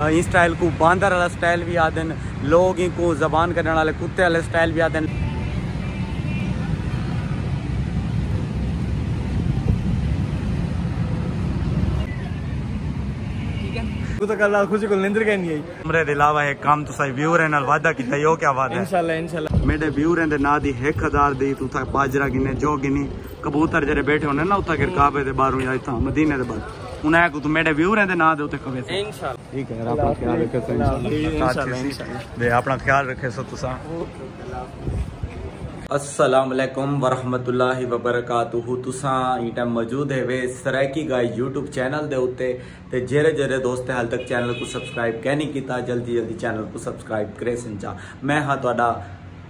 इस स्टाइल को बांदर वाला स्टाइल भी आते हैं लोग इनको जबान करने वाले कुत्ते वाले स्टाइल भी आते हैं। तो बाजरा गिने कबूतर जरे बैठे होने ना उता गिर या मदीने दे बाहर ਉਹਨਾਂ ਕੋ ਤੂੰ ਮੇਰੇ ਵਿਊਅਰਾਂ ਦੇ ਨਾਂ ਦੇ ਉੱਤੇ ਕਵੇ ਸੀ इंशाल्लाह ਠੀਕ ਹੈ ਆਪਣਾ ਖਿਆਲ ਰੱਖੇ ਸੋ इंशाल्लाह इंशाल्लाह ਦੇ ਆਪਣਾ ਖਿਆਲ ਰੱਖੇ ਸੋ ਤੁਸੀਂ अस्सलाम वालेकुम वरहमतुल्लाहि वबरकातुहू तुसा ई टाइम मौजूद है वे सरैकी गाय यूट्यूब चैनल दे उत्ते ते जेरे जेरे दोस्त हाल तक चैनल को सब्सक्राइब कै नहीं कीता जल्दी जल्दी चैनल को सब्सक्राइब करे संचा मैं हाँ ਤੁਹਾਡਾ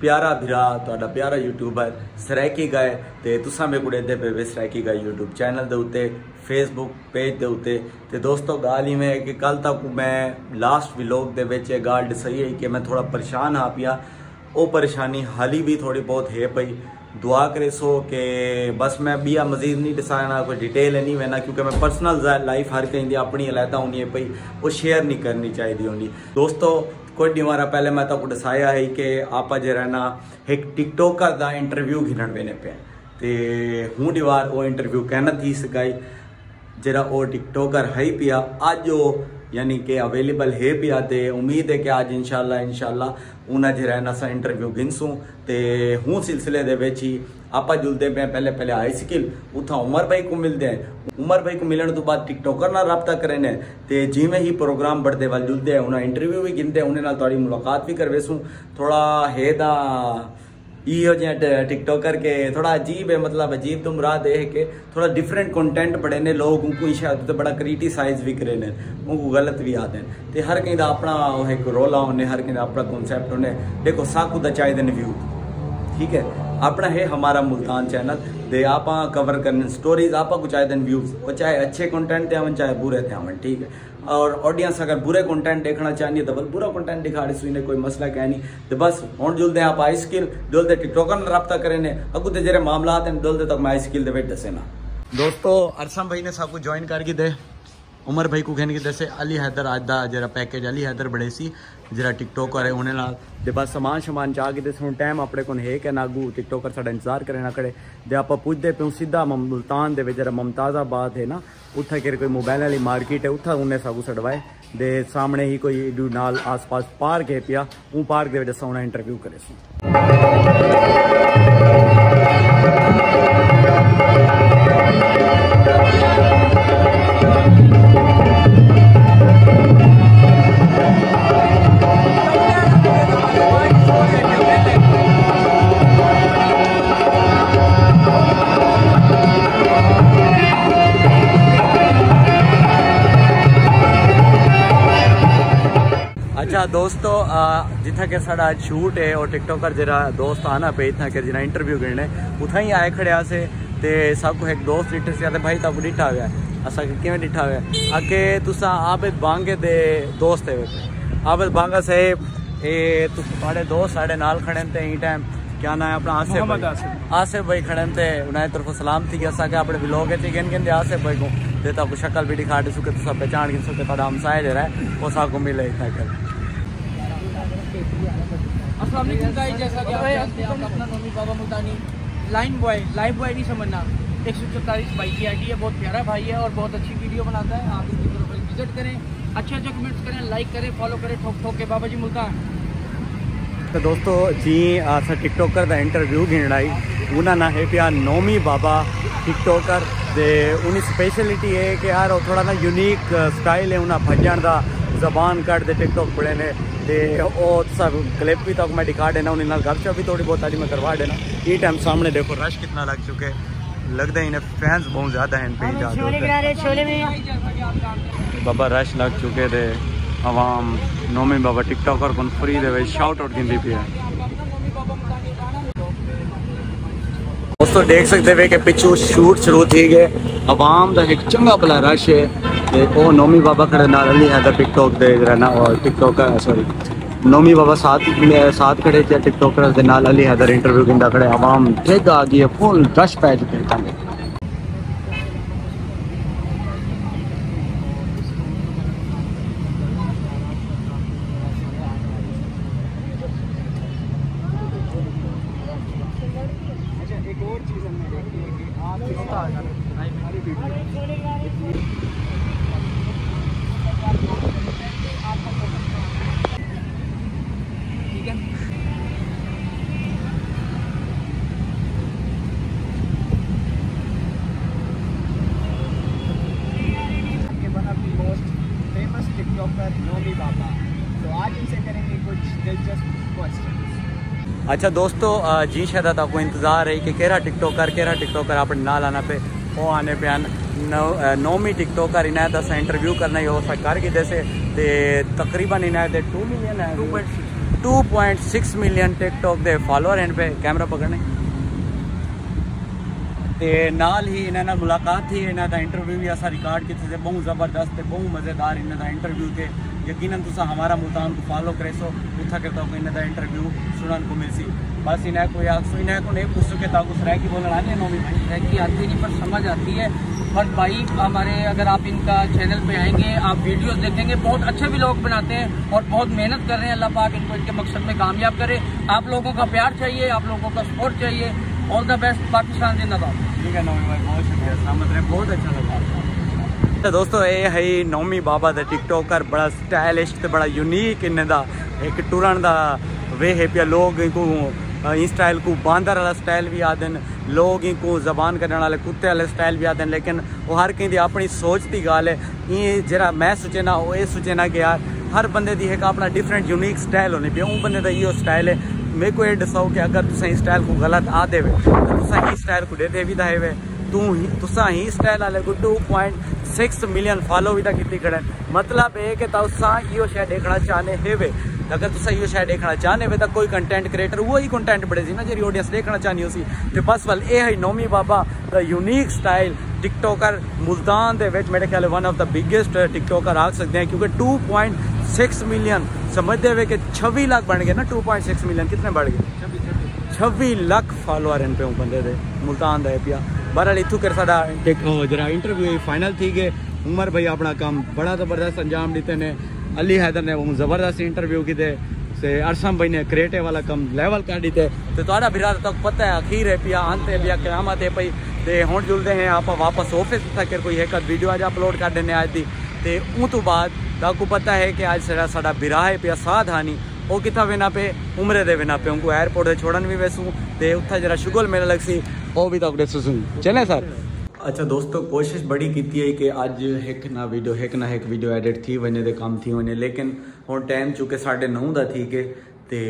ਪਿਆਰਾ ਭਰਾ ਤੁਹਾਡਾ ਪਿਆਰਾ ਯੂਟਿਊਬਰ ਸਰੈਕੀ ਗਾਏ ਤੇ ਤੁਸੀਂ ਮੇਰੇ ਕੋਲ ਦੇ ਪਏ ਸਰੈਕੀ ਗਾਏ YouTube ਚੈਨਲ ਦੇ ਉੱਤੇ ਫੇਸਬੁੱਕ ਪੇਜ ਦੇ ਉੱਤੇ। ਤੇ ਦੋਸਤੋ, ਗੱਲ ਇਵੇਂ ਹੈ ਕਿ ਕੱਲ ਤੱਕ ਮੈਂ ਲਾਸਟ ਵਲੌਗ ਦੇ ਵਿੱਚ ਇਹ ਗੱਲ ਸਹੀ ਹੈ ਕਿ ਮੈਂ ਥੋੜਾ ਪਰੇਸ਼ਾਨ ਆ ਪਿਆ ਉਹ ਪਰੇਸ਼ਾਨੀ ਹਾਲੀ ਵੀ ਥੋੜੀ ਬਹੁਤ ਹੈ ਪਈ दुआ करे सो कि बस मैं ॿिया मज़ीद नहीं दसाना कोई डिटेल नहीं वेंदा क्योंकि मैं पर्सनल लाइफ हर कंहिंजी अपनी अलहदा हूंदी पई उहो शेयर नहीं करनी चाहिए होनी दोस्तों कुछ ॾींहं वारा, पहले मैं तो दसाया हुई की आपा जहिड़ा न टिकटॉकर जा इंटरव्यू घिरण देने पे ते हूँ ॾींहुं वार इंटरव्यू कहना थी सघाई जहिड़ा उहो टिकटॉकर ही पिया। अज उहो ਯਾਨੀ ਕਿ ਅਵੇਲੇਬਲ ਹੈ ਪਿਆ ਤੇ ਉਮੀਦ ਹੈ ਕਿ ਅੱਜ ਇਨਸ਼ਾਅੱਲਾ ਇਨਸ਼ਾਅੱਲਾ ਉਹਨਾਂ ਜਿਹੜਾ ਨਾ ਸਾ ਇੰਟਰਵਿਊ ਗਿਨਸੂ ਤੇ ਹੂੰ ਸਿਲਸਿਲੇ ਦੇ ਵਿੱਚ ਹੀ ਆਪਾਂ ਜੁਲਦੇ ਪਏ ਪਹਿਲੇ ਪਹਿਲੇ ਆਈ ਸਕਿਲ ਉਥਾਂ ਉਮਰ ਭਾਈ ਕੋ ਮਿਲਦੇ ਹੈ ਉਮਰ ਭਾਈ ਕੋ ਮਿਲਣ ਤੋਂ ਬਾਅਦ ਟਿਕਟੋਕਰ ਨਾਲ ਰਾਬਤਾ ਕਰੇ ਨੇ ਤੇ ਜਿਵੇਂ ਹੀ ਪ੍ਰੋਗਰਾਮ बढ़ते ਵੱਲ ਜੁਲਦੇ ਹੈ ਉਹਨਾਂ ਇੰਟਰਵਿਊ ਵੀ ਗਿੰਦੇ ਉਹਨਾਂ ਨਾਲ ਤੁਹਾਡੀ ਮੁਲਾਕਾਤ ਵੀ ਕਰਵੇਸੂ ਥੋੜਾ ਹੈ ਦਾ इहो जियाँ टिकटॉकर के, थोड़ा अजीब है मतलब अजीब तो मुराद है कि, थोड़ा डिफरेंट कंटेंट बड़े ने, लोग उनको शायद तो बड़ा क्रिटिसाइज भी करे ने, उनको गलत भी आते हैं। ते हर कहीं अपना एक रोला होने हर कहीं अपना कॉन्सेप्ट होने देखो, साकू दा चाहिए व्यू ठीक है? अपना है हमारा मुल्तान चैनल दे आप कवर करने स्टोरीज आप को चाहिए व्यूज़ वो चाहे अच्छे कंटेंट थे चाहे बुरे थे ठीक है? और ऑडियंस अगर बुरे कंटेंट देखना चाहिए तो बस बुरा कंटेंट दिखा रही सुने कोई मसला क्या नहीं। तो बस हूँ जुलते आप आई स्किल जुलते टिकटॉकर ने रबता करे ने, अगू तो जरे मामला आते हैं जुलते तक मैं आई स्किल दे दसे ना। दोस्तों, अरसम भाई ने सबको ज्वाइन करके दे। ਉਮਰ ਭਾਈ ਕੋ ਕਹਿਣ ਦੱਸੇ, ਅਲੀ ਹੈਦਰ ਅੱਜ ਦਾ ਜਿਹੜਾ ਪੈਕੇਜ ਅਲੀ ਹੈਦਰ ਬੜੇ ਸੀ, ਜਿਹੜਾ ਟਿਕਟੋਕਰ ਹੈ, ਉਹਨੇ ਨਾਲ ਤੇ ਬਸ ਸਮਾਨ ਸਮਾਨ ਚਾ ਕੇ ਤੇ ਹੁਣ ਟਾਈਮ ਆਪਣੇ ਕੋਲ ਹੈ ਕਿ ਨਾਗੂ ਟਿਕਟੋਕਰ ਸਾਡਾ ਇੰਤਜ਼ਾਰ ਕਰੇ, ਨਾ ਕਰੇ। ਤੇ ਆਪਾਂ ਪੁੱਛਦੇ ਪਿਉ ਸਿੱਧਾ ਮੁਲਤਾਨ ਦੇ ਵਿੱਚ ਜਿਹੜਾ ਮਮਤਾਜ਼ਾਬਾਦ ਹੈ ਨਾ, ਉੱਥੇ ਕਿ ਕੋਈ ਮੋਬਾਈਲ ਵਾਲੀ ਮਾਰਕੀਟ ਹੈ, ਉੱਥੇ ਉਹਨੇ ਸਾਗੂ ਛਡਵਾਏ ਦੇ ਸਾਹਮਣੇ ਹੀ ਕੋਈ ਨਾਲ ਆਸ-ਪਾਸ ਪਾਰਕ ਹੈ ਪਿਆ, ਉਹ ਪਾਰਕ ਦੇ ਵਿੱਚ ਸੋਣਾ ਇੰਟਰਵਿਊ ਕਰੇ ਸੀ। जिथा के साड़ा शूट है और टिकटॉकर जरा दोस्त आना पे इतना के जना इंटरव्यू करने उथा ही आए खड़े से ते सबको एक दोस्त डिठे से आते भाई तब डिठा हुआ असा के डिठा हुआ आके तुसा आबिद बांगे दे दोस्त है आबिद बांगा से ए तुम्हारे दोस्त साढ़े नाल खड़े थे ई टाइम क्या नाम है अपना आसिफ भाई? आसिफ। भाई खड़े थे उन्हें तरफ़ सलाम थी असा के अपने ब्लॉग है गिन गिन आसिफ भाई को ते तब शक्ल भी दिखा दे सुके तुसा पहचान गिन सुके थोड़ा हमसाए जरा है वो साको मिले इतना कर। अस्सलाम वालेकुम गाइस जैसा कि आप जानते हैं आपका अपना Nomi Baba Multani line boy live boy नहीं समझना। एक सौ चौतालीस भाई की आईडी है बहुत प्यारा भाई है और बहुत अच्छी वीडियो बनाता है। आप इसकी प्रोफ़ाइल विज़िट करें अच्छे अच्छे कमेंट्स करें लाइक करें फॉलो करें ठोक ठोक के बाबा जी मुल्तान। तो दोस्तों जी अस टिकटॉकर का इंटरव्यू गिनड़ाई उन्होंने ना है पिया नोमी बाबा टिकटॉकर ते उन्हें स्पेशलिटी है कि यार थोड़ा ना यूनिक स्टाइल है उन्हें भजन का जबान कट दे टिकटॉक पड़े ने ते ਉਹ सब क्लिप भी तक मैं दिखा देना उन्हें नाल गपशप भी थोड़ी बहुत आज मैं करवा देना। ये टाइम सामने देखो रश कितना लग चुके। लगता है इन्हें फैंस बहुत ज़्यादा हैं पे ज़्यादा बाबा रश लग चुके थे। आवाम नोमी बाबा टिकटॉकर कौन फ्री दे शाउट आउट गिनती पी है। दोस्तों देख सकते हुए कि पिछू शूट शुरू थी गए आवाम का एक चंगा भला रश है ਤੇ ਉਹ ਨੋਮੀ ਬਾਬਾ ਖੜੇ ਨਾਲ ਨਹੀਂ ਹੈ ਤਾਂ ਟਿਕਟੋਕ ਤੇ ਰਹਿਣਾ ਔਰ ਟਿਕਟੋਕ ਸੌਰੀ नोमी बाबा साथ साथ खड़े थे टिकटॉकर्स के नाल अली हैदर इंटरव्यू गिंदा खड़े आवाम ठेक आ गई है फुल रश पै चुके हैं नोमी बाबा। तो आज इनसे करेंगे कुछ दिलचस्प क्वेश्चन अच्छा दोस्तों जी शायद आपको इंतज़ार है कि केड़ा टिकटॉकर केड़ा टिकटॉकर अपने नाल आना पे वो आने पे आन नौ अ, नौवीं टिकटॉकर इन्हें दस इंटरव्यू करना ही हो कर की जैसे ते तकरीबन इन्हें दे टू मिलियन है। Two point six million TikTok दे फॉलोअर इन पे कैमरा पकड़ने ਤੇ ਨਾਲ ਹੀ ਇਹਨਾਂ ਨਾਲ ਮੁਲਾਕਾਤ ਥੀ ਇਹਨਾਂ ਦਾ ਇੰਟਰਵਿਊ ਵੀ ਅਸਾਂ ਰਿਕਾਰਡ ਕੀਤੇ ਤੇ ਬਹੁਤ ਜ਼ਬਰਦਸਤ ਤੇ ਬਹੁਤ ਮਜ਼ੇਦਾਰ ਇਹਨਾਂ ਦਾ ਇੰਟਰਵਿਊ ਤੇ ਯਕੀਨਨ ਤੁਸੀਂ ਹਮਾਰਾ ਮੁਤਾਨ को फॉलो करे सो उठा के तो ਇਹਨਾਂ ਦਾ ਇੰਟਰਵਿਊ सुनन को मिलसी बस इन्हें कोई आसो इन्हें को नहीं पूछ सके ताकू सराय की बोलना नहीं नौमी भाई है कि आती नहीं पर समझ आती है और भाई हमारे अगर आप इनका चैनल पे आएंगे आप वीडियोस देखेंगे बहुत अच्छे भी लोग बनाते हैं और बहुत मेहनत कर रहे हैं अल्लाह पाक इनको इनके मकसद में कामयाब करे आप लोगों का प्यार चाहिए आप लोगों का सपोर्ट चाहिए ऑल द बेस्ट पाकिस्तान जिंदाबाद. ठीक है नौमी भाई बहुत शुक्रिया सामत रहे बहुत अच्छा लगा तो दोस्तों ये है नौमी बाबा द टिकटॉकर बड़ा स्टाइलिश ते बड़ा यूनिक इन्हें दा एक टूरन दा वे है पिया लोग को इस स्टाइल को बांदर वाला स्टाइल भी आते लोग इनको जबान करने वाले कुत्ते वाले स्टाइल भी आते लेकिन वो हर कहीं की अपनी सोच की गाल है ये जरा मैं सोचे ना वो ये सोचे ना कि यार हर बंदे की एक अपना डिफरेंट यूनिक स्टाइल होने पे उन बंदे का इहो स्टाइल है मेरे को ये दसाओ कि अगर तुसा इस स्टाइल को गलत आ देवे तो तुसा ही स्टाइल को दे भी दावे तू ही, तुसा ही स्टाइल वाले को 2.6 मिलियन फॉलो भी तक कितनी खड़े। मतलब है कि तुसा यो शायद देखना चाहने हेवे। अगर तुसा यो शायद देखना चाहने वे तो कोई कंटेंट क्रिएटर वो ही कंटेंट बड़े सी ना जी ऑडियंस देखना चाहनी उसी तो बस वाल ये है Naumi Baba the unique style TikToker Multan विच मेरे ख्याल one of the biggest TikToker आ सकते हैं, क्योंकि सिक्स मिलियन समझते हुए कि छब्बीस लाख बन गए ना टू पॉइंट सिक्स मिलियन कितने बढ़ गए? छब्बीस लाख फॉलोअर इन पे बंदे दे, मुल्तान दे पिया। बहरहाल इतों कर साडा जरा इंटरव्यू फाइनल थी गए। उमर भाई अपना काम बड़ा ज़बरदस्त अंजाम दिते ने। अली हैदर ने वो ज़बरदस्त इंटरव्यू किए से अरसम भाई ने क्रिएटिव वाला कम लेवल कर दिते। तो थोड़ा बिरा तक पता है अखीर है पिया, अंत है पिया, क्यामत है भाई। ते हूँ जुलते हैं, आप वापस ऑफ़िस तक कोई एक वीडियो अज अपलोड कर देने आज दी। ਤੇ ਉਹ ਤੋਂ ਬਾਅਦ ਤਾਕੂ ਪਤਾ ਹੈ ਕਿ ਅੱਜ ਜਿਹੜਾ ਸਾਡਾ ਵਿਰਾਹ ਹੈ ਪਿਆ ਸਾਧਾਨੀ ਉਹ ਕਿਥਾ ਵੇਨਾ ਪੇ ਉਮਰੇ ਦੇ ਵੇਨਾ ਪੇ ਉਹਨੂੰ 에어ਪੋਰਟ ਤੇ ਛੋੜਨ ਵੀ ਵੈਸੂ ਤੇ ਉੱਥਾ ਜਿਹੜਾ ਸ਼ੁਗਲ ਮੇਲਾ ਲੱਗ ਸੀ ਉਹ ਵੀ ਤਾਕੂ ਦੱਸੂ ਚਲੇ ਸਰ अच्छा दोस्तों कोशिश बड़ी की है कि अज एक ना वीडियो एक ना एक वीडियो एडिट थी वने दे कम थी वने लेकिन हम टाइम चुके साढ़े नौ का थी के ते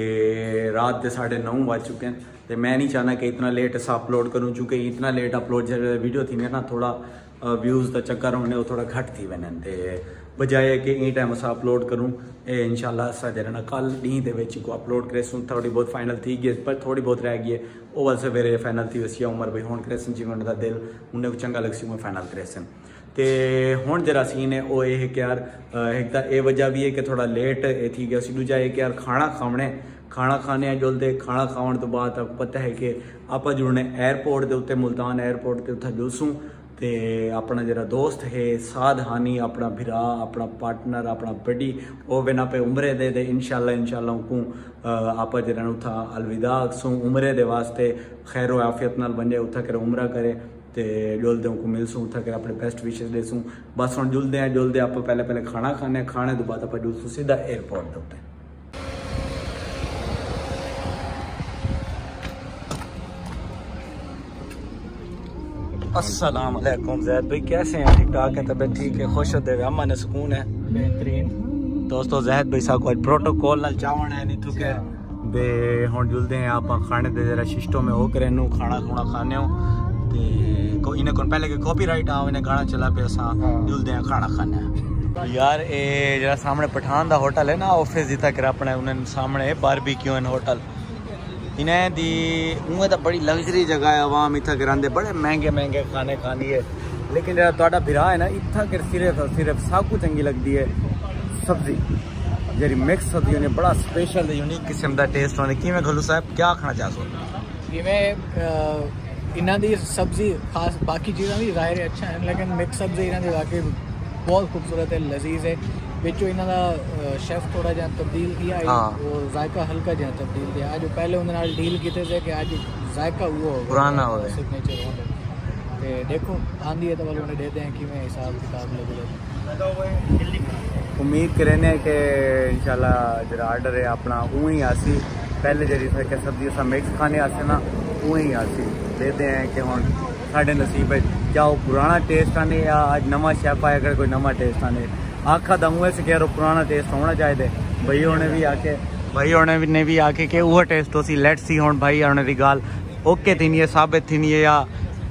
रात के साढ़े नौ बज चुके हैं तो मैं नहीं चाहना कि इतना लेट ऐसा अपलोड करूँ चूँकि इतना लेट अपलोड जब वीडियो थी ना थोड़ा ਵਿਊਜ਼ व्यूज़ त चकर हुने उहो थोरा घटि थी वञनि ते बजाए की ईअं टाइम असां अपलोड करूं ऐं इनशाला असां जॾहिं न कल ॾींहं ते वेची को अपलोड करेसूं थोरी बहुत फाइनल थी गई पर थोड़ी बहुत रह ਉਹ ओवल सवेरे फाइनल थी वसी उमर भाई ਹੁਣ ਕ੍ਰਿਸ਼ਨ ਜਿਵੇਂ ਉਹਨਾਂ ਦਾ ਦਿਲ, ਉਹਨੇ ਚੰਗਾ ਲੱਗ ਸੀ ਮੈਂ ਫਾਈਨਲ ਕਰੇ ਕ੍ਰਿਸ਼ਨ ਤੇ ਹੁਣ ਜਿਹੜਾ ਸੀਨ ਹੈ, ਉਹ ਇਹ ਕਿ ਯਾਰ ਇੱਕ ਤਾਂ ਇਹ ਵਜ੍ਹਾ ਵੀ ਹੈ ਕਿ ਥੋੜਾ ਲੇਟ ਇਹ ਥੀ ਗਿਆ ਸੀ। ਦੂਜਾ ਇਹ ਕਿ ਯਾਰ ਖਾਣਾ ਖਾਵਣੇ ਖਾਣਾ ਖਾਣੇ ਆ ਜੁਲਦੇ ਖਾਣਾ ਖਾਣ ਤੋਂ ਬਾਅਦ ਪਤਾ ਹੈ ਕਿ ਆਪਾਂ ਜੁੜਨੇ 에어ਪੋਰਟ ਦੇ ਉੱਤੇ, ਮੁਲਤਾਨ 에어ਪੋਰਟ ਤੇ ਉੱਥੇ ਜੁਲਸੂ ਤੇ अपना जरा दोस्त है साद हानी अपना भिरा अपना पार्टनर अपना बड़ी वो बिना पे उम्रे दे दे इनशाला इनशाला को आप जरा उथा अलविदा सू उम्रे दे वास्ते खैर आफियत नाल बने उथा कर उम्रा करे ਤੇ ਜੁਲਦੇ ਨੂੰ ਮਿਲਸੂ ਉਥਾ ਕਰ ਆਪਣੇ ਬੈਸਟ ਵਿਸ਼ਸ ਦੇਸੂ ਬਸ ਹੁਣ ਜੁਲਦੇ ਆ ਜੁਲਦੇ ਆਪਾਂ ਪਹਿਲੇ ਪਹਿਲੇ ਖਾਣਾ ਖਾਣੇ ਖਾਣੇ ਤੋਂ ਬਾਅਦ ਆਪਾਂ ਜੁਲਸੂ ਸਿੱਧਾ 에어ਪੋਰਟ ਦੇ ਉੱਤੇ अस्सलाम वालेकुम जैद भाई कैसे हैं? ठीक ठाक हैं? तबीयत ठीक है? खुश होते हुए अमन सुकून है? बेहतरीन। दोस्तों जैद भाई साहब कोई प्रोटोकॉल नाल चावण है नहीं थुके दे हुन जुलदे हैं आप खाने दे जरा शिष्टों में हो करे नु खाना खुना खाने हो। ते को पहले के कॉपीराइट आ इने गाना चला पे असा जुलदे हैं खाना खाने। यार ए जरा सामने पठान दा होटल है ना ऑफ़िस जिता कर अपने उन्हें सामने बारबेक्यू एंड होटल इन्हें दी उए तो बड़ी लग्जरी जगह है आवाम इतना कराते बड़े महँगे महँगे खाने खानी है। लेकिन जो ता भरा है ना इतना कर सिर्फ़ सिर्फ़ सबको चंकी लगती है। सब्ज़ी जी मिक्स सब्ज़ी होनी बड़ा स्पेशल यूनिक किस्म का टेस्ट होने। किमें गलू साहब? क्या खाना चाहते जिमें इन्हों की सब्ज़ी खास बाकी चीज़ा भी ज़ाहिर अच्छा है, लेकिन मिक्स सब्ज़ी इन्होंने बहुत खूबसूरत है, लजीज है। ਵਿੱਚ ਇਹਨਾਂ ਦਾ ਸ਼ੈਫ ਥੋੜਾ ਜਿਹਾ ਤਬਦੀਲ ਕੀਤਾ ਉਹ ਜ਼ਾਇਕਾ ਹਲਕਾ ਜਿਹਾ ਤਬਦੀਲ ਕੀਤਾ ਜੋ ਪਹਿਲੇ ਉਹਨਾਂ ਨਾਲ ਡੀਲ ਕੀਤੇ ਸੀ ਕਿ ਅੱਜ ਜ਼ਾਇਕਾ ਉਹ ਹੋਵੇ ਪੁਰਾਣਾ ਹੋਵੇ ਸਿਗਨੇਚਰ ਹੋਵੇ ਤੇ ਦੇਖੋ ਆਂਦੀ ਹੈ ਤਾਂ ਵੱਲੋਂ ਨੇ ਦੇ ਦੇ ਕਿਵੇਂ ਹਿਸਾਬ ਕਿਤਾਬ ਲੱਗੇ उम्मीद करें कि इंशाल्लाह जरा आर्डर है अपना उँ ही आसी पहले जरी सब्ज़ी अस मिक्स खाने आसे ना उँ देते हैं कि हम साढ़े नसीब है क्या वो पुराना टेस्ट आने या अज नवा शेफ आया अगर कोई नवा टेस्ट आने आखा दा से कह रो पुराना टेस्ट होना चाहिए भाई होने भी आके भाई होने भी ने भी आके के वो टेस्ट हो सी लेट्स सी हुन भाई होने दी गाल। ओके थी नहीं है साबित थी नहीं है या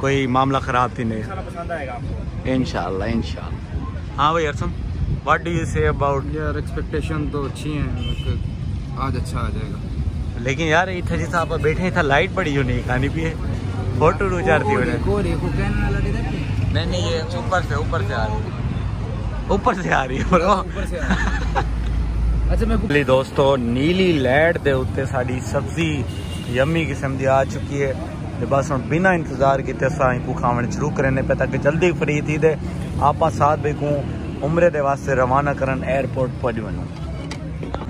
कोई मामला खराब थी नहीं। खाना पसंद आएगा आपको। इंशाल्लाह इंशाल्लाह। हाँ भाई Arsam what do you say about यार एक्सपेक्टेशन तो अच्छी हैं आज अच्छा आ जाएगा। लेकिन यार इतना जिस आप बैठे था लाइट बड़ी यूनिक आनी भी है। फ़ोटो रू जाती है? नहीं नहीं ये ऊपर से ऊपर से आ रही है। ऊपर से आ रही है ब्रो ऊपर से अच्छा मैं दोस्तों नीली लैड ਦੇ ਉੱਤੇ ਸਾਡੀ ਸਬਜ਼ੀ ਯਮੀ ਕਿਸਮ ਦੀ ਆ ਚੁੱਕੀ ਹੈ ਤੇ ਬਸ ਹੁਣ ਬਿਨਾ ਇੰਤਜ਼ਾਰ ਕੀਤੇ ਸਾਂ ਇਹਨੂੰ ਖਾਵਣ ਸ਼ੁਰੂ ਕਰਨੇ ਪਏ ਤਾਂ ਕਿ ਜਲਦੀ ਫਰੀ ਥੀ ਤੇ ਆਪਾਂ ਸਾਥ ਬੇਕੂ ਉਮਰੇ ਦੇ ਵਾਸਤੇ ਰਵਾਨਾ ਕਰਨ 에ਅਰਪੋਰਟ ਪਹੁੰਚ ਵਨੂ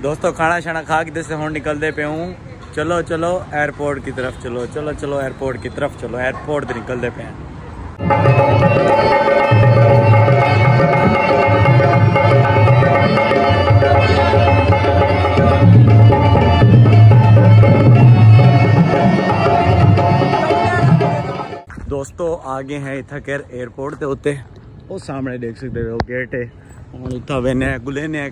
ਦੋਸਤੋ ਖਾਣਾ ਛਾਣਾ ਖਾ ਕੇ ਤੇ ਹੁਣ ਨਿਕਲਦੇ ਪਏ ਹੂੰ चलो चलो एयरपोर्ट की तरफ़ चलो चलो चलो एयरपोर्ट की तरफ़ चलो एयरपोर्ट निकलते पे हैं दोस्तों आगे हैं इथाकेर एयरपोर्ट ਦੇ ਉੱਤੇ ਉਹ ਸਾਹਮਣੇ ਦੇਖ ਸਕਦੇ ਹੋ ਗੇਟ ਹੈ हूँ उत्था वेने गुलेने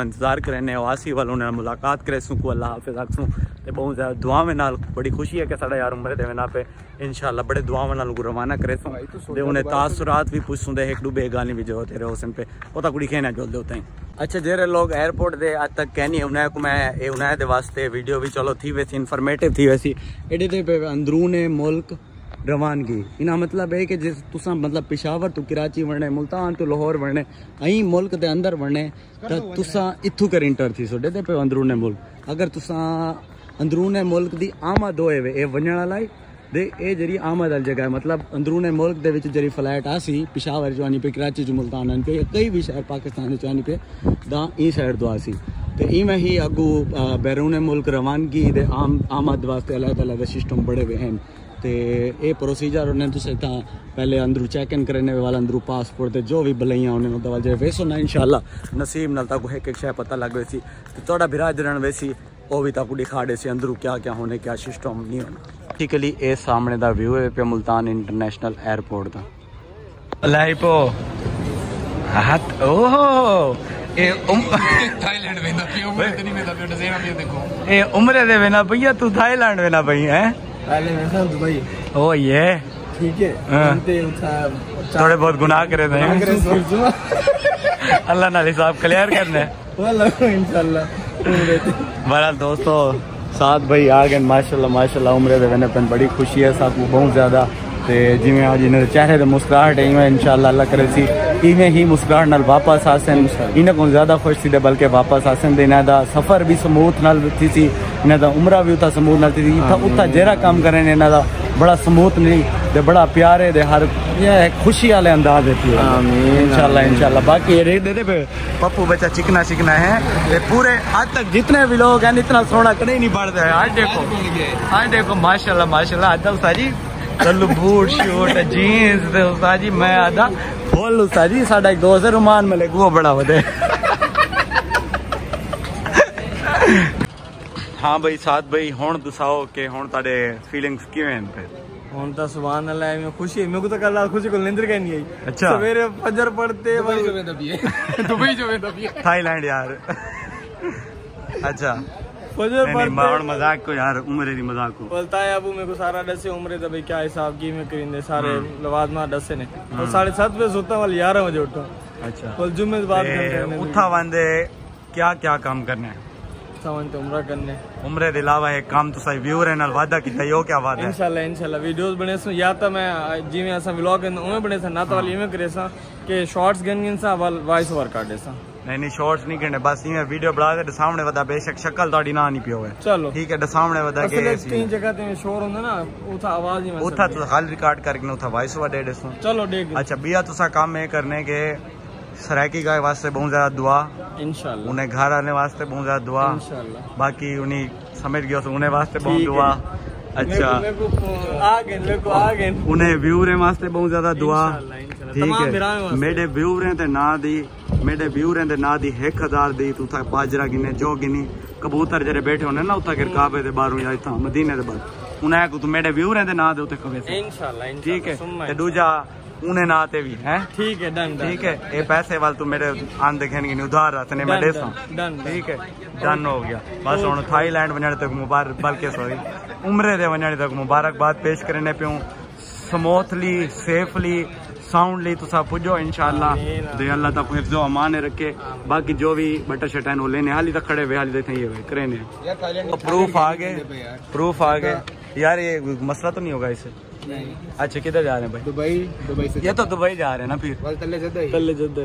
इंतज़ार करे आसी वालों मुलाकात करे सू अल्लाह हाफिज आखसू बहुत ज़्यादा दुआवें बड़ी खुशी है कि साडा यार उम्र देवे ना पे इंशाल्लाह बड़े दुआवें रवाना करे सू उन्हें तासुरात भी पूछूँ दे एक डूबे गाली भी जो तेरे हुसन पे ओता कुड़ी खेना जोल दे अच्छा जेरे लोग एयरपोर्ट दे अज तक कहनी उन्हें को मैं ए उन्हें वास्ते वीडियो भी चलो थी वैसी इंफॉर्मेटिव थी वैसी एडे दे अंदरून मुल्क ਰਵਾਨਗੀ ਇਹਨਾਂ ਮਤਲਬ ਹੈ ਕਿ ਜੇ ਤੁਸੀਂ ਮਤਲਬ ਪਿਸ਼ਾਵਰ ਤੋਂ ਕਰਾਚੀ ਵੜਨੇ ਮਲਤਾਨ ਤੋਂ ਲਾਹੌਰ ਵੜਨੇ ਅਹੀਂ ਮੁਲਕ ਦੇ ਅੰਦਰ ਵੜਨੇ ਤਾਂ ਤੁਸੀਂ ਇੱਥੋਂ ਕਰ ਇੰਟਰ ਥੀ ਸੋ ਦੇ ਪੇ ਅੰਦਰੂਨੇ ਮੁਲਕ ਅਗਰ ਤੁਸੀਂ ਅੰਦਰੂਨੇ ਮੁਲਕ ਦੀ ਆਮਦ ਹੋਏ ਵੇ ਇਹ ਵਣਣਾ ਲਈ ਦੇ ਇਹ ਜਿਹੜੀ ਆਮਦ ਵਾਲੀ ਜਗ੍ਹਾ ਹੈ ਮਤਲਬ ਅੰਦਰੂਨੇ ਮੁਲਕ ਦੇ ਵਿੱਚ ਜਿਹੜੀ ਫਲੈਟ ਆ ਸੀ ਪਿਸ਼ਾਵਰ ਜਵਾਨੀ ਪੇ ਕਰਾਚੀ ਚ ਮਲਤਾਨ ਆਨ ਪੇ ਕਈ ਵੀ ਸ਼ਹਿਰ ਪਾਕਿਸਤਾਨ ਦੇ ਚਾਨੀ ਪੇ ਦਾ ਇਹ ਸ਼ਹਿਰ ਆ ਸੀ ਤੇ ਇਵੇਂ ਹੀ ਅਗੂ ਬੈਰੂਨੇ ਮੁਲਕ ਰਵਾਨਗੀ ਦੇ ਆਮ ਆਮਦ ਵਾਸਤੇ ਅਲੱਗ ਅਲੱਗ ਸਿਸਟਮ ਬੜੇ ਵੇ ਹਨ ਤੇ ਇਹ ਪ੍ਰੋਸੀਜਰ ਉਹਨੇ ਤੁਸੀਂ ਤਾਂ ਪਹਿਲੇ ਅੰਦਰੂ ਚੈੱਕ ਇਨ ਕਰਨੇ ਵਾਲਾ ਅੰਦਰੂ ਪਾਸਪੋਰਟ ਤੇ ਜੋ ਵੀ ਬਲਈਆਂ ਉਹਨੇ ਉਹਦਾ ਵਾਲ ਜੇ ਵੇਸੋ ਨਾ ਇਨਸ਼ਾਅੱਲਾ ਨਸੀਬ ਨਾਲ ਤਾਂ ਕੋ ਇੱਕ ਸ਼ੈ ਪਤਾ ਲੱਗ ਗਈ ਸੀ। ਤੇ ਤੁਹਾਡਾ ਬਿਰਾਦਰਨ ਵੈਸੀ ਉਹ ਵੀ ਤਾਂ ਕੋ ਦਿਖਾੜੇ ਸੀ ਅੰਦਰੂ ਕਿਆ ਕਿਆ ਹੋਣੇ ਕਿਆ ਸਿਸਟਮ ਨਹੀਂ ਹੋਣਾ। ਪ੍ਰੈਕਟੀਕਲੀ ਇਹ ਸਾਹਮਣੇ ਦਾ ਵਿਊ ਹੈ ਪਿਆ ਮਲਤਾਨ ਇੰਟਰਨੈਸ਼ਨਲ 에ਅਰਪੋਰਟ ਦਾ ਲਾਈਪੋ ਹੱਥ ਓਹੋ! ਇਹ ਥਾਈਲੈਂਡ ਵੇਂਦਾ ਪਿਓ ਮੈਂ ਤੇ ਨਹੀਂ ਵੇਂਦਾ ਪਿਓ ਡਿਜ਼ਾਈਨ ਆ ਦੇਖੋ। ਇਹ ਉਮਰੇ ਦੇ ਵੇਂਦਾ ਪਈਆ ਤੂੰ ਥਾਈਲੈਂਡ ਵੇਂਦਾ ਪਈ ਹੈ? पहले मैं था दुबई ओ ये ठीक है हाँ। घूमते उठा थोड़े बहुत गुनाह करे थे अल्लाह नाल हिसाब क्लियर करने इंशाल्लाह बहरहाल दोस्तों साथ भाई आ गए माशाल्लाह माशाल्लाह उम्रे दे वेने पेन बड़ी खुशी है साथ बहुत ज्यादा ਤੇ ਜਿਵੇਂ ਅੱਜ ਇਹਨਾਂ ਦੇ ਚਿਹਰੇ ਤੇ ਮੁਸਕਰਾਹਟ ਹੈ ਇਵੇਂ ਇਨਸ਼ਾਅੱਲਾ ਅੱਲਾਹ ਕਰੇ ਸੀ इवें ही मुस्कुराहट नाल वापस आसन। इन्हें को ज़्यादा खुश सी बल्कि वापस आसन तो इन्हों का सफ़र भी समूथ नाल थी सी इन्हों का उमरा भी उतना समूथ नाल थी सी। इतना उतना जरा काम करें इन्हों का बड़ा समूथ नहीं ते बड़ा प्यारे दे हर खुशी वाले अंदाज देती है इंशाल्लाह इंशाल्लाह बाकी ये देख देते दे पप्पू बच्चा चिकना चिकना है ये पूरे आज तक जितने भी लोग हैं इतना सोना कहीं नहीं बढ़ता है। आज देखो आज देखो माशाल्लाह माशाल्लाह आजकल सारी ਚਲੋ ਬੂਟ ਸ਼ੋਟ ਜੀਨਸ ਤੇ ਉਸਤਾਦ ਜੀ ਮੈਂ ਆਦਾ ਫੁੱਲ ਉਸਤਾਦ ਜੀ ਸਾਡਾ ਇੱਕ ਦੋਸਤ ਰੁਮਾਨ ਮਲੇਕੂ ਉਹ ਬੜਾ ਵਧੇ ਹਾਂ ਬਈ ਸਾਥ ਬਈ ਹੁਣ ਦਸਾਓ ਕਿ ਹੁਣ ਤੁਹਾਡੇ ਫੀਲਿੰਗਸ ਕਿਵੇਂ ਨੇ ਹੁਣ ਤਾਂ ਸੁਭਾਨ ਅੱਲਾਹ ਮੈਂ ਖੁਸ਼ੀ ਮੈਂ ਕੋ ਤਾਂ ਕੱਲ ਰਾਤ ਖੁਸ਼ੀ ਕੋ ਨਿੰਦਰ ਕਹਿ ਨਹੀਂ ਆਈ ਅੱਛਾ ਸਵੇਰੇ ਫਜਰ ਪੜਤੇ ਦੁਬਈ ਜੋ ਮੈਂ ਦਬੀਏ ਦੁਬਈ ਜੋ ਮੈਂ ਦਬੀਏ ਥਾਈਲੈਂਡ ਯਾਰ ਅੱਛਾ माहौल मज़ाक को यार उम्र री मज़ाक को। बोलता है अबू मेरे को सारा डसे उम्र तभी क्या हिसाब की मैं करिंदे सारे हम्म। लवाद माँ डसे ने। हम्म। और साढ़े सात बजे सोता वाले ग्यारह बजे उठो। अच्छा। बोल जुम्मे बात करते उठा वांदे क्या क्या काम करना है? सावन तो उम्र करने। उम्र के अलावा एक काम तो सही व्यूअर है वादा की यो क्या वादा है? इंशाल्लाह इंशाल्लाह वीडियोस बने सो या तो मैं जिवें असा व्लॉग उमें बने सा ना तो हाँ। वाली इवें करे सा के शॉर्ट्स गन गन सा वाइस ओवर काट देसा ਨਹੀਂ ਨਹੀਂ ਸ਼ਾਰਟਸ ਨਹੀਂ ਕਰਨੇ ਬਸ ਇਵੇਂ ਵੀਡੀਓ ਬਣਾ ਕੇ ਸਾਹਮਣੇ ਵਦਾ ਬੇਸ਼ੱਕ ਸ਼ਕਲ ਤੁਹਾਡੀ ਨਾ ਨਹੀਂ ਪਿਓਵੇ चलो ਠੀਕ ਹੈ ਸਾਹਮਣੇ ਵਦਾ असल ਕੇ कई जगह ते शोर होंदा ना उथा आवाज ही ਉੱਥਾ ਤੁਸੀਂ ਹਾਲ ਰਿਕਾਰਡ ਕਰਕੇ ਉੱਥਾ ਵਾਇਸ ਓਵਰ ਦੇ ਦੇਸੋ चलो देख अच्छा बिया तुसा काम में करने के सरायकी गाय वास्ते बहुत ज्यादा दुआ इंशाल्लाह उन्हें घर आने वास्ते बहुत ज्यादा दुआ इंशाल्लाह बाकी उन्हें समझ गया तो उन्हें वास्ते बहुत ठीक है। दुआ अच्छा मेरे को आ गए मेरे को आ गए उन्हें व्यूरे वास्ते बहुत ज्यादा दुआ इंशाल्लाह इंशाल्लाह ठीक तमाम है बिराए वास्ते मेरे व्यूरे ते ना दी मेरे व्यूरे ते ना दी 1000 दी तू था बाजरा गिने जो गिनी कबूतर जरे बैठे होने ना उता के काबे दे बाहरों या इथा मदीने दे बाहर उन्हें को तू मेरे व्यूरे ते ना दे उते कवे से इंशाल्लाह ठीक है इंशाल्लाह ते दूजा उन्हें ना आते भी हैं ठीक है डन ठीक है ये पैसे वाल तू मेरे आन देखेंगे नहीं उधार रखने मैं Done, देसा done, done, done. ठीक है डन हो गया बस हुन थाईलैंड वञण तक मुबारक बल्कि सॉरी उम्रे दे वञण तक मुबारकबाद साउंडली तुसा पुजो इंशाल्लाह। दे अल्लाह तक हिफ्जो अमान रखे। बाकी जो भी बटर शटैन हो लेने हाली तक खड़े हुए हाली तक ये हुए करे ने। प्रूफ आ गए प्रूफ आ गए। यार ये मसला तो नहीं होगा इससे? अच्छा किधर जा रहे हैं भाई? दुबई दुबई से ये तो दुबई जा रहे हैं ना फिर। तले जदा ही। तले जद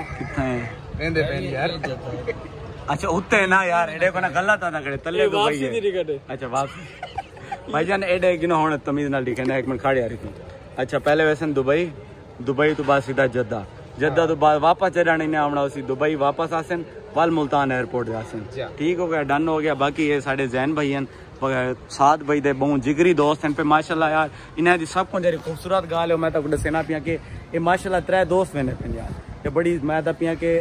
कितना है? यार। अच्छा उत्ते ना यार एडे को ना गलत ना करे तले दुबई है। अच्छा वापस। भाईजान एडे कि ना हुन तमीज नाल लिखे ना एक मिनट खड़े यार इतनी अच्छा पहले वैसे दुबई दुबई तो बाद सीधा जद्दा जद्दा तो बाद वापस चढ़ाने ने आवना उसी दुबई वापस आसन वाल मुल्तान एयरपोर्ट जासन जा। ठीक हो गया डन हो गया बाकी ये साढ़े जैन भाई हैं सात भाई दे बहु जिगरी दोस्त हैं पे माशाल्लाह यार इन्हें दी सबको जेरी खूबसूरत गाल है मैं तो दसना पिया कि ये माशाल्लाह त्रै दोस्त वेने पे यार ये बड़ी मैं तो पिया कि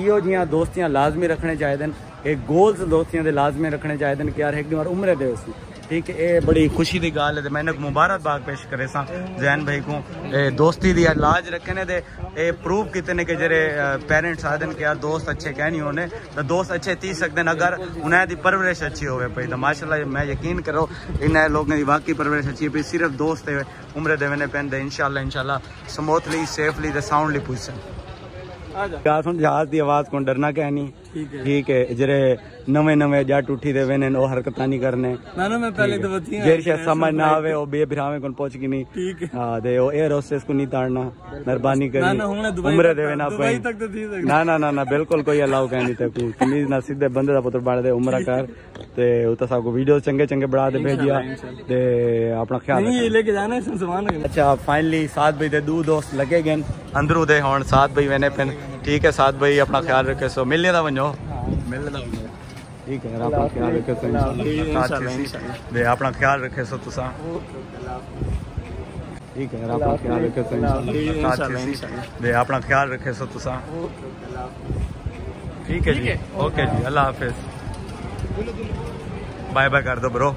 इो जियाँ दोस्तियाँ लाजमी रखने चाहिए एक गोल्स दोस्तियाँ दे लाजमी रखने चाहिए कि यार एक बार उम्र दे उसी ठीक है ये बड़ी खुशी की गल है ते मैंने मुबारकबाद पेश करे सा जैन भाई को। ए दोस्ती दी लाज रखने दे ए प्रूव किते ने कि जेरे पेरेंट्स आदन कि यार दोस्त अच्छे कह नहीं होने तो दोस्त अच्छे थी सकते हैं अगर उन्हें दी परवरिश अच्छी होवे पई तो माशाल्लाह मैं यकीन करो इन लोगों की वाकई परवरिश अच्छी है। पई सिर्फ़ दोस्त है उम्र देने पेंदे इंशाल्लाह इंशाल्लाह स्मूथली सेफली ते साउंडली पुछ आ जा। क्या सुन जहाज़ की आवाज़ को डरना क्या नहीं ठीक है जेरे नवे नवे जट उठी दे वेने ओ हरकतां नहीं करने। ना ना मैं पहले तो बतिया जेर शायद समझ ना आवे ओ बे भरावे कोन पहुँच की नहीं ठीक है। हाँ दे ओ एयर होस्टेस को नहीं ताड़ना मेहरबानी ना ना करी। दुबई उम्र देवे ना दुबई तक तो थी सकती ना ना ना ना बिल्कुल कोई अलाउ कह नहीं ते कोई तमीज ना सीधे बंदे दा पुत्र बाड़ दे उम्र कर। ते उता सबको वीडियो चंगे चंगे बना दे भेजिया। ते अपना ख्याल नहीं लेके जाना है सामान अच्छा फाइनली सात भाई दे दो दोस्त लगे गए अंदरू दे होन सात भाई वेने पेन ठीक है साथ भाई अपना ख्याल रखे सो मिल लेना वञो मिल लेना अपना ख्याल रखे सो अपना ख्याल रखे सो ठीक है जी। ओके जी अल्लाह हाफिज। बाय बाय कर दो ब्रो।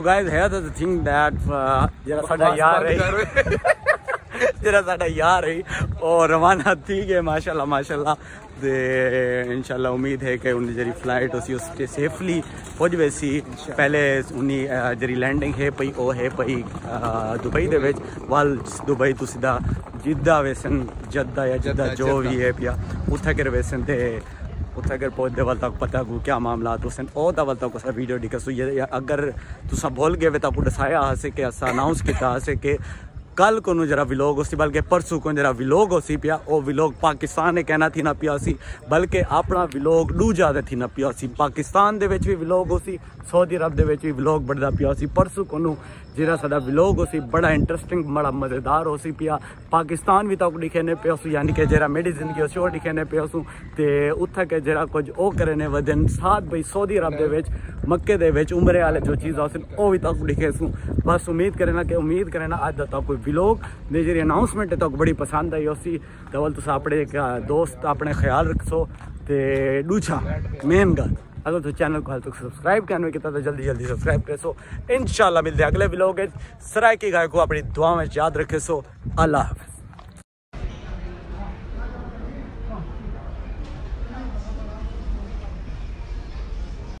गाइस है द थिंग दैट जरा साडा यार है। ਜਿਹੜਾ ਸਾਡਾ ਯਾਰ ਹੈ ਉਹ ਰਵਾਨਾ ਥੀ ਗਏ ਮਾਸ਼ਾਅੱਲਾ ਮਾਸ਼ਾਅੱਲਾ ਤੇ ਇਨਸ਼ਾਅੱਲਾ ਉਮੀਦ ਹੈ ਕਿ ਉਹਨੇ ਜਿਹੜੀ ਫਲਾਈਟ ਉਸੀ ਉਸ ਤੇ ਸੇਫਲੀ ਪਹੁੰਚ ਗਈ ਸੀ ਪਹਿਲੇ ਉਹਨੀ ਜਿਹੜੀ ਲੈਂਡਿੰਗ ਹੈ ਪਈ ਉਹ ਹੈ ਪਈ ਦੁਬਈ ਦੇ ਵਿੱਚ ਵਾਲ ਦੁਬਈ ਤੋਂ ਸਿੱਧਾ ਜਿੱਦਾ ਵੇਸਨ ਜੱਦਾ ਜਾਂ ਜਿੱਦਾ ਜੋ ਵੀ ਹੈ ਪਿਆ ਉੱਥੇ ਕਰ ਵੇਸਨ ਤੇ ਉੱਥੇ ਅਗਰ ਪਹੁੰਚਦੇ ਵੱਲ ਤੱਕ ਪਤਾ ਕੋ ਕੀ ਮਾਮਲਾ ਤੁਸਨ ਉਹ ਦਾ ਵੱਲ ਤੱਕ ਅਸਾਂ ਵੀਡੀਓ ਡਿਕਸ ਹੋਈ ਹੈ ਅਗਰ ਤੁਸੀਂ ਭੁੱਲ ਗਏ ਤਾਂ ਪੁੱਟ ਸਾਇਆ ਹਸੇ ਕਿ ਅਸਾਂ ਅਨਾਉਂਸ ਕੀਤਾ ਹਸੇ ਕਿ कल को नु जरा विलोग उसी बल्कि परसों को जरा विलोग उसी पिया ओ विलोग पाकिस्तान ने कहना थी ना पिया सी बल्कि अपना विलोग दूजा दे थी ना पिया सी पाकिस्तान दे विच भी विलोग उसी सऊदी अरब दे विच भी विलोग बढ़दा पिया सी परसों को जिरा सदा व्लॉग हो सी बड़ा इंटरेस्टिंग बड़ा मज़ेदार हो सी पिया। पाकिस्तान भी तक दिखेने पे उसू, यानी कि जरा मेरी ज़िंदगी, उस दिखेने पे उसू। ते उत्थे के जरा कुछ ओ करे ने वज़न साथ भाई सऊदी अरब दे विच, मक्के दे विच, उमरे वाले जो चीज़ आसन ओ भी तक दिखे बस उम्मीद करे ना उम्मीद करे ना अज तक कोई व्लॉग ने जी अनाउंसमेंट तक बड़ी पसंद आई उसी। डबल तुस अपने दोस्त, अपने ख्याल रखो ते दूजा मेन गल अगर तो चैनल को हाल तक सब्सक्राइब करने की तो जल्दी जल्दी सब्सक्राइब करे सो। इंशाल्लाह मिलते हैं अगले ब्लॉग सराय की गाय को अपनी दुआ में याद रखे सो। अल्लाह हाफिज।